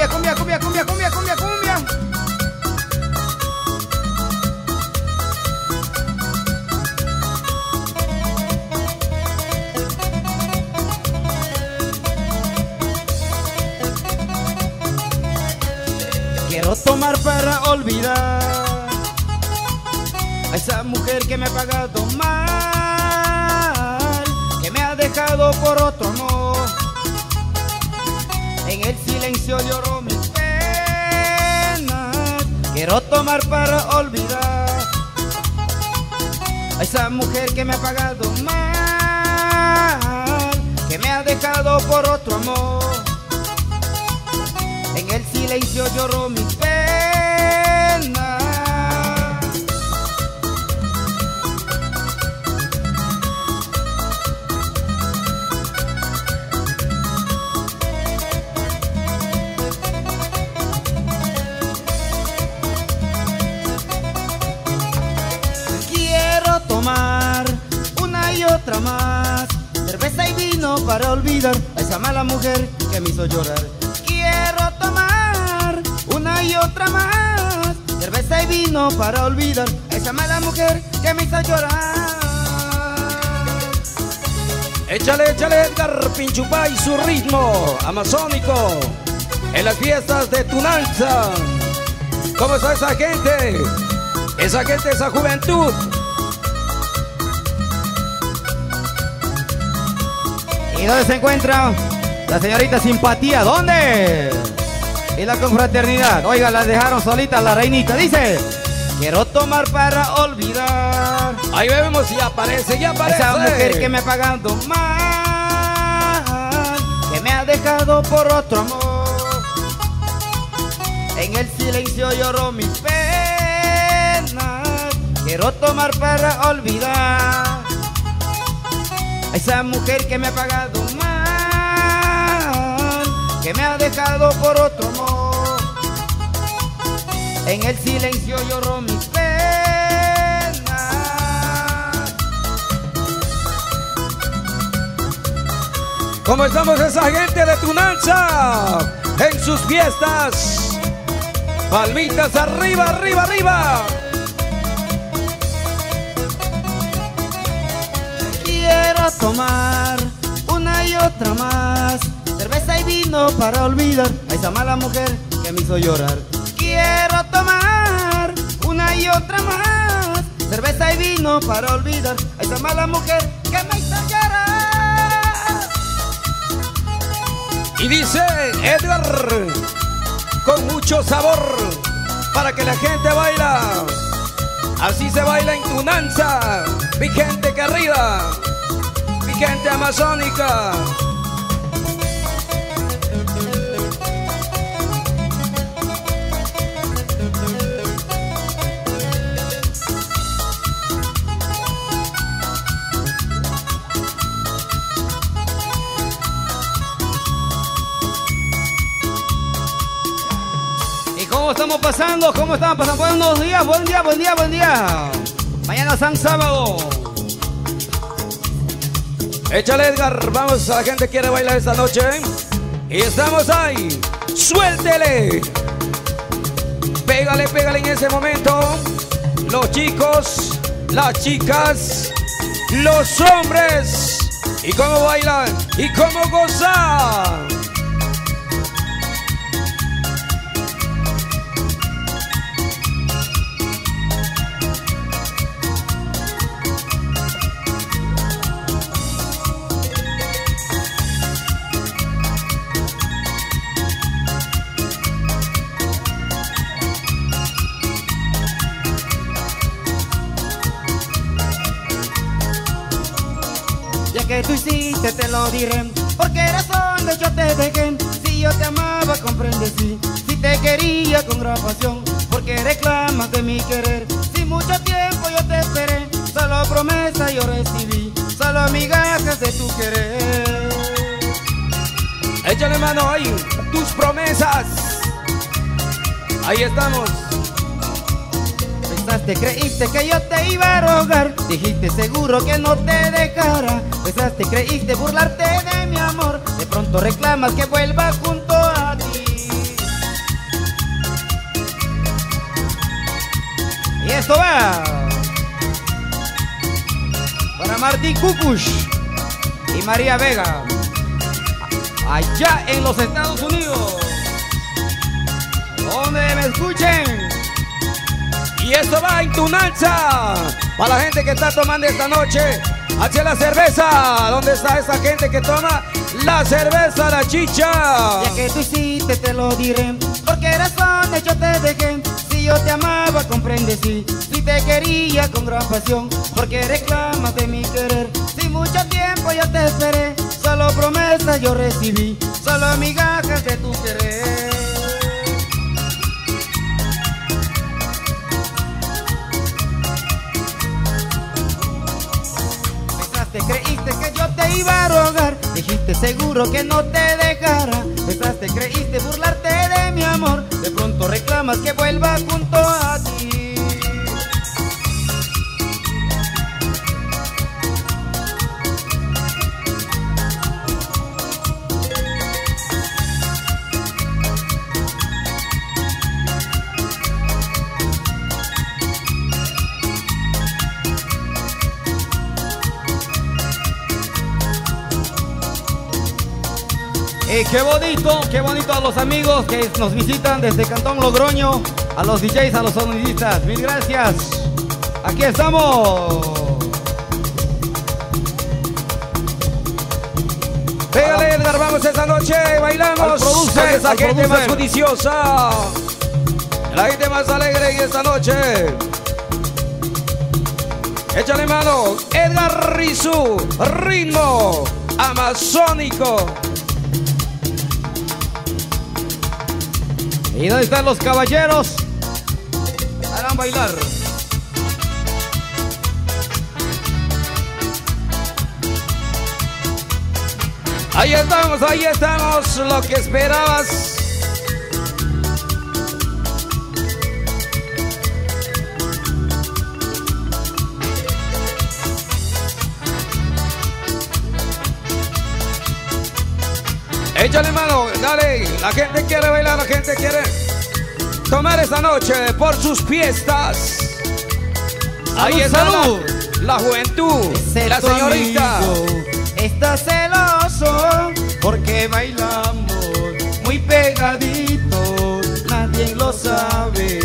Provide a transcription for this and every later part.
Cumbia, cumbia, cumbia, cumbia, cumbia, cumbia, cumbia. Quiero tomar para olvidar a esa mujer que me ha pagado mal, que me ha dejado por otro amor. Silencio lloro mis penas. Quiero tomar para olvidar a esa mujer que me ha pagado mal, que me ha dejado por otro amor. En el silencio lloro mis penas. Para olvidar a esa mala mujer que me hizo llorar Quiero tomar una y otra más Cerveza y vino para olvidar a esa mala mujer que me hizo llorar Échale, échale Edgar Pinchupay su ritmo amazónico en las fiestas de Tunanza. ¿Cómo está esa gente? Esa gente, esa juventud. ¿Y dónde se encuentra la señorita Simpatía? ¿Dónde? Y la confraternidad. Oiga, las dejaron solitas la reinita. Dice, quiero tomar para olvidar. Ahí vemos y aparece, ya aparece. Esa mujer que me ha pagado mal, que me ha dejado por otro amor. En el silencio lloro mis penas. Quiero tomar para olvidar. A esa mujer que me ha pagado mal, que me ha dejado por otro amor. En el silencio lloro mis penas. ¿Cómo estamos esa gente de Tunanza? En sus fiestas. Palmitas arriba, arriba, arriba. Tomar una y otra más. Cerveza y vino para olvidar a esa mala mujer que me hizo llorar. Quiero tomar una y otra más. Cerveza y vino para olvidar a esa mala mujer que me hizo llorar. Y dice Edgar, con mucho sabor, para que la gente baila. Así se baila en Tunanza, mi gente que arriba, gente amazónica. ¿Y cómo estamos pasando? ¿Cómo están pasando? Buenos días, buen día, buen día, buen día Mañana San Sábado Échale Edgar, vamos, la gente quiere bailar esta noche. Y estamos ahí, suéltele. Pégale, pégale en ese momento. Los chicos, las chicas, los hombres. Y cómo bailan y cómo gozan. Tú hiciste te lo diré ¿Por qué razón de yo te dejé? Si yo te amaba comprende sí Si te quería con gran pasión ¿Por qué reclamas de mi querer? Si mucho tiempo yo te esperé Solo promesa yo recibí Solo migajas de tu querer Échale mano ahí, tus promesas. Ahí estamos. Pensaste, creíste que yo te iba a rogar. Dijiste seguro que no te dejara. Pensaste, creíste burlarte de mi amor. De pronto reclamas que vuelva junto a ti. Y esto va. Para Martín Cucush y María Vega. Allá en los Estados Unidos. Donde me escuchen y esto va en Tunanza. Para la gente que está tomando esta noche. Hacia la cerveza. ¿Dónde está esa gente que toma la cerveza, la chicha? Ya que tú hiciste, te lo diré. Porque razones yo te dejé. Si yo te amaba, comprende sí. Si te quería con gran pasión. Porque reclamas de mi querer. Si mucho tiempo yo te esperé. Solo promesas yo recibí. Solo migajas de tu querer. Pensaste, creíste que yo te iba a rogar. Dijiste seguro que no te dejara. Pensaste, creíste burlarte de mi amor. De pronto reclamas que vuelva junto a ti qué bonito, qué bonito a los amigos que nos visitan desde Cantón Logroño, a los DJs, a los sonidistas. Mil gracias. Aquí estamos. Pégale, Edgar, vamos esta noche, bailamos. Esa al gente más judiciosa. La gente más alegre en esta noche. Échale mano, Edgar Rizú, ritmo amazónico. ¿Y dónde están los caballeros? Harán bailar. Ahí estamos, ahí estamos, lo que esperabas. Échale mano, dale, la gente quiere bailar, la gente quiere tomar esta noche por sus fiestas. Ahí Salud, está salud. la, la juventud, Ese la señorita. Está celoso porque bailamos muy pegaditos. Nadie lo sabe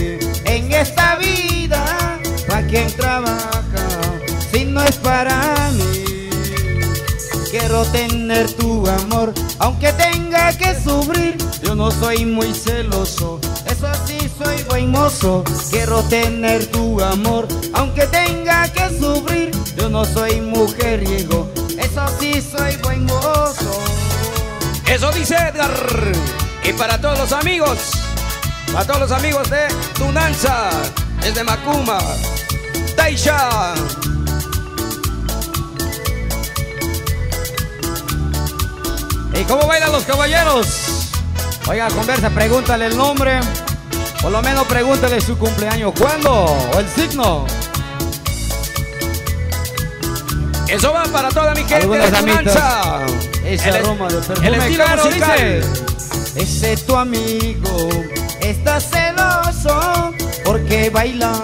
tener tu amor, aunque tenga que sufrir. Yo no soy muy celoso, eso sí soy buen mozo. Quiero tener tu amor, aunque tenga que sufrir. Yo no soy mujeriego, eso sí soy buen mozo. Eso dice Edgar. Y para todos los amigos, para todos los amigos de Tunanza, desde Macuma, Taisha. ¿Y cómo bailan los caballeros? Oiga, conversa, pregúntale el nombre. Por lo menos pregúntale su cumpleaños. ¿Cuándo? O el signo. Eso va para toda mi gente Algunas de Tunanza. Ese El- aroma de perfume el estilo caro, musical. dice. Ese tu amigo está celoso porque bailamos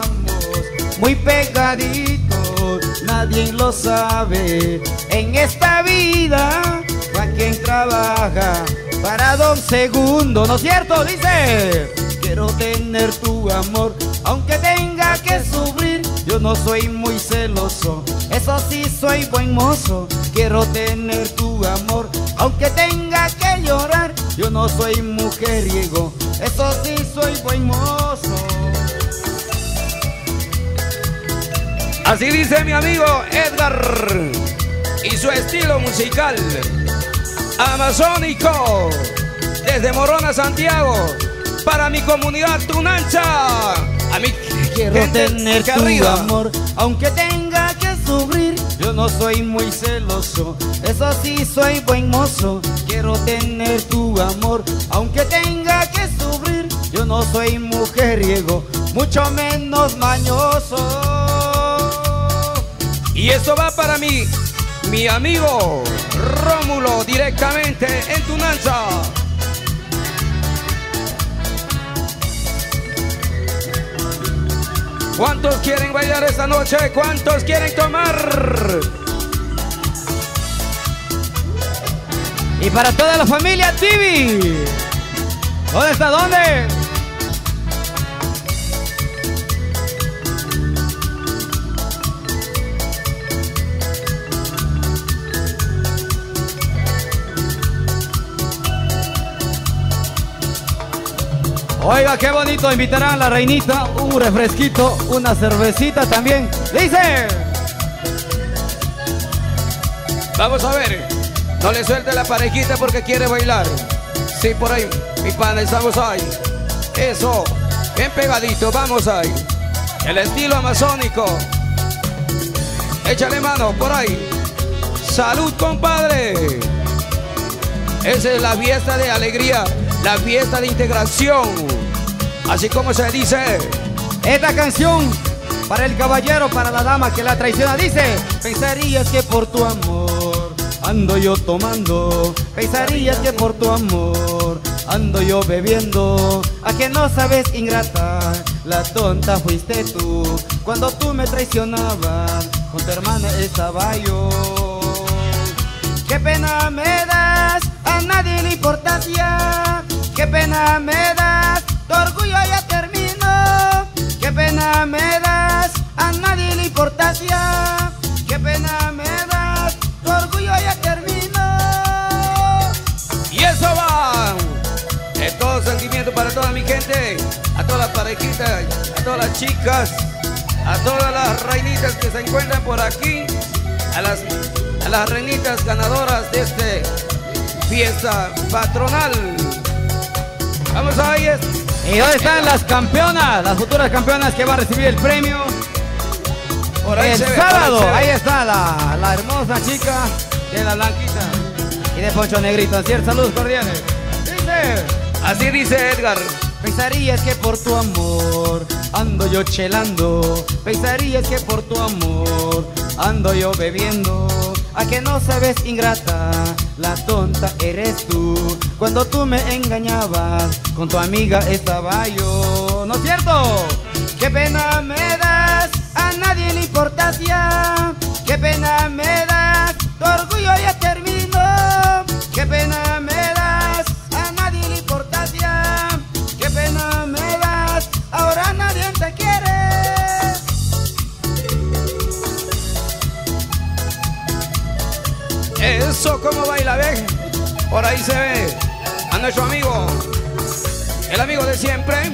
muy pegaditos. Nadie lo sabe en esta vida. Para quien trabaja para dos segundos, ¿no es cierto? Dice. Quiero tener tu amor, aunque tenga que sufrir. Yo no soy muy celoso, eso sí soy buen mozo. Quiero tener tu amor, aunque tenga que llorar. Yo no soy mujeriego, eso sí soy buen mozo. Así dice mi amigo Edgar. Y su estilo musical. Amazónico. Desde Morona, Santiago. Para mi comunidad Tunanza. A mi Quiero tener tu arriba. amor, aunque tenga que sufrir. Yo no soy muy celoso, eso sí soy buen mozo. Quiero tener tu amor, aunque tenga que sufrir. Yo no soy mujeriego, mucho menos mañoso. Y esto va para mí, mi amigo Rómulo, directamente en Tunanza. ¿Cuántos quieren bailar esta noche? ¿Cuántos quieren tomar? Y para toda la familia TV. ¿Dónde está? ¿Dónde? Oiga, qué bonito, invitarán a la reinita, un refresquito, una cervecita también. Dice. Vamos a ver, no le suelte la parejita porque quiere bailar. Sí, por ahí, mi pana, estamos ahí. Eso, bien pegadito, vamos ahí. El estilo amazónico. Échale mano, por ahí. Salud, compadre. Esa es la fiesta de alegría, la fiesta de integración. Así como se dice. Esta canción para el caballero, para la dama que la traiciona, dice: Pensarías que por tu amor ando yo tomando. Pensarías que por tu amor ando yo bebiendo. A que no sabes, ingrata, la tonta fuiste tú. Cuando tú me traicionabas, con tu hermana estaba yo. Qué pena me das, a nadie le importas ya. Qué pena me das, tu orgullo ya terminó. Qué pena me das, a nadie le importas ya. Qué pena me das, tu orgullo ya terminó. Y eso va. Es todo sentimiento para toda mi gente, a todas las parejitas, a todas las chicas, a todas las reinitas que se encuentran por aquí, a las, a las reinitas ganadoras de este fiesta patronal. Vamos a ver. ¿Y dónde están las campeonas? Las futuras campeonas que van a recibir el premio. Por ahí el se ve, sábado, por ahí, se está la, la hermosa chica de la blanquita y de Poncho Negrito. Cierto, saludos cordiales. Dice, Así dice Edgar. pensarías que por tu amor ando yo chelando. Pensarías que por tu amor ando yo bebiendo. A que no sabes, ingrata, la tonta eres tú. Cuando tú me engañabas, con tu amiga estaba yo. ¿No es cierto? Qué pena me das, a nadie le importas ya. Qué pena me das, tu orgullo ya Por ahí se ve. A nuestro amigo, el amigo de siempre,